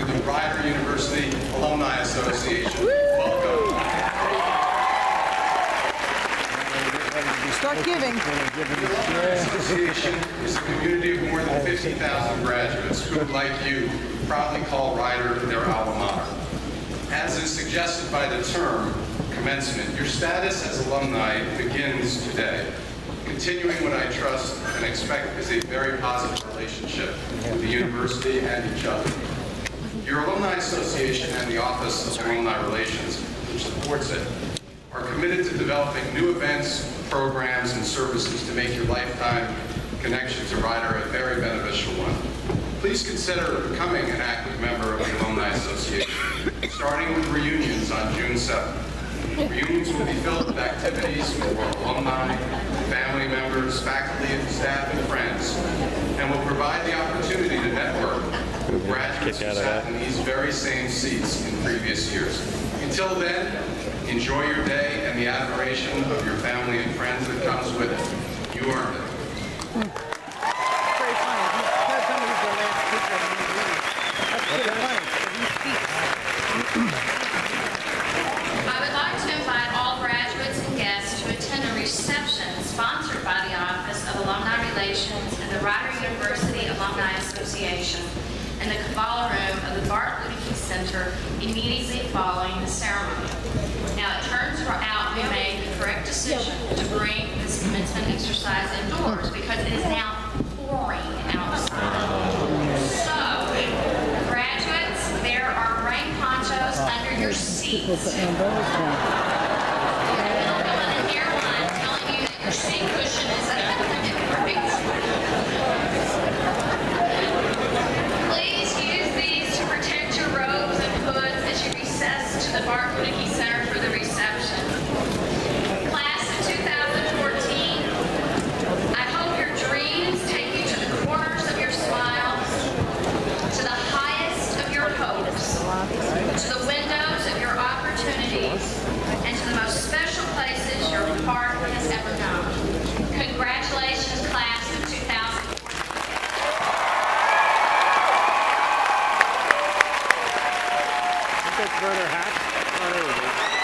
to the Rider University Alumni Association. Welcome. Start giving. The Alumni Association is a community of more than 50,000 graduates who, like you, proudly call Rider their alma mater. As is suggested by the term commencement, your status as alumni begins today, continuing what I trust and expect is a very positive relationship with the university and each other. Your Alumni Association and the Office of Alumni Relations, which supports it, are committed to developing new events, programs, and services to make your lifetime connection to Rider a very beneficial one. Please consider becoming an active member of the Alumni Association, starting with reunions on June 7th. Reunions will be filled with activities for alumni, family members, faculty, and staff, and friends, and will provide the opportunity to network with graduates who sat in these very same seats in previous years. Until then, enjoy your day and the admiration of your family and friends that comes with it. You earned it. Very funny. Ted Cummings is the last speaker of the meeting. That's pretty funny. He speaks. I would like to invite all graduates and guests to attend a reception sponsored by the Office of Alumni Relations and the Rider University Alumni Association in the Cavalla Room of the Bart Luedeke Center immediately following the ceremony. Now, it turns out we made the correct decision to bring this commencement exercise indoors because it is now pouring outside. So, graduates, there are rain ponchos under your seats. Fritz Werner Hack. Oh, go